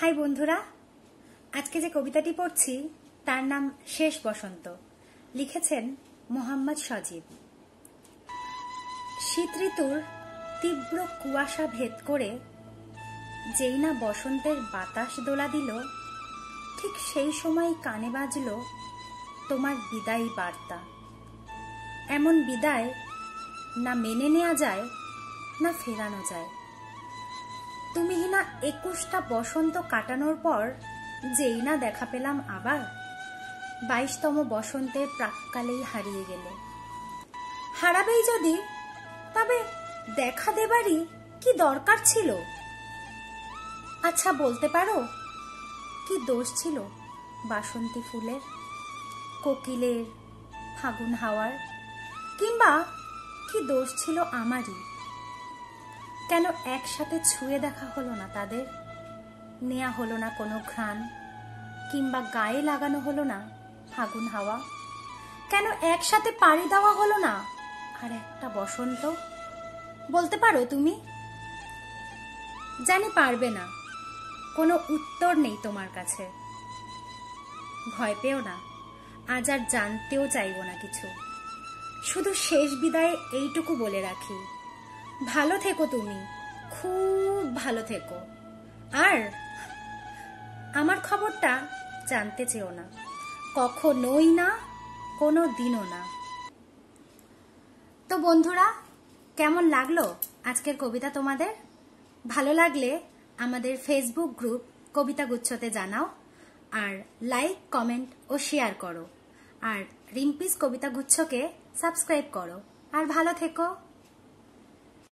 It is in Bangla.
হাই বন্ধুরা, আজকে যে কবিতাটি পড়ছি, তার নাম শেষ বসন্ত। লিখেছেন মোহাম্মদ সজীব। শীত ঋতুর তীব্র কুয়াশা ভেদ করে যেই না বসন্তের বাতাস দোলা দিল, ঠিক সেই সময় কানে বাজল তোমার বিদায়ী বার্তা। এমন বিদায় না মেনে নেওয়া যায়, না ফেরানো যায়। হিনা একুশটা বসন্ত কাটানোর পর যেই না দেখা পেলাম আবার? বাইশতম বসন্তের প্রাককালেই হারিয়ে গেলে। হারাবেই যদি, তবে দেখা দেবারই কি দরকার ছিল? আচ্ছা বলতে পারো, কি দোষ ছিল বাসন্তী ফুলের, কোকিলের, ফাগুন হাওয়ার, কিংবা কি দোষ ছিল আমারই? কেন একসাথে ছুঁয়ে দেখা হলো না তাদের? নেয়া হলো না কোনো ঘ্রাণ? কিংবা গায়ে লাগানো হলো না ফাগুন হাওয়া? কেন একসাথে পাড়ি দেওয়া হলো না? আর একটা বসন্ত? বলতে পারো তুমি? জানি পারবে না। কোনো উত্তর নেই তোমার কাছে। ভয় পেও না। আজ আর জানতেও চাইব না কিছু। শুধু শেষ বিদায়ে এইটুকু বলে রাখি। ভালো থেকো তুমি। খুব ভালো থেকো। আর আমার খবরটা জানতে চেও না। কখনোই না, কোনো দিনও না। তো বন্ধুরা, কেমন লাগল আজকের কবিতা তোমাদের? ভালো লাগলে আমাদের ফেসবুক গ্রুপ কবিতা গুচ্ছতে জানাও, আর লাইক কমেন্ট ও শেয়ার করো। আর রিম্পিস কবিতা গুচ্ছকে সাবস্ক্রাইব করো। আর ভালো থেকো।